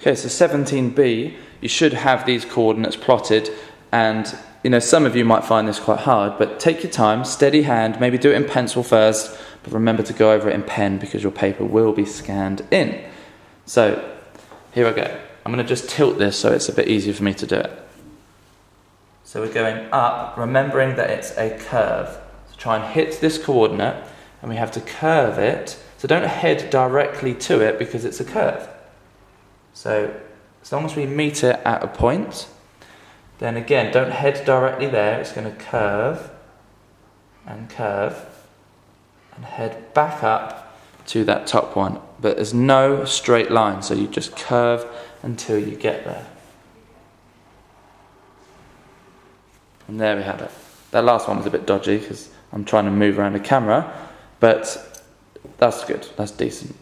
Okay, so 17b, you should have these coordinates plotted, and you know some of you might find this quite hard, but take your time, steady hand, maybe do it in pencil first, but remember to go over it in pen because your paper will be scanned in. So here I go. I'm going to just tilt this so it's a bit easier for me to do it. So we're going up, remembering that it's a curve. So try and hit this coordinate, and we have to curve it. So don't head directly to it because it's a curve. So as long as we meet it at a point, then again, don't head directly there. It's going to curve and curve and head back up to that top one. But there's no straight line, so you just curve until you get there. And there we have it. That last one was a bit dodgy because I'm trying to move around the camera, but that's good, that's decent.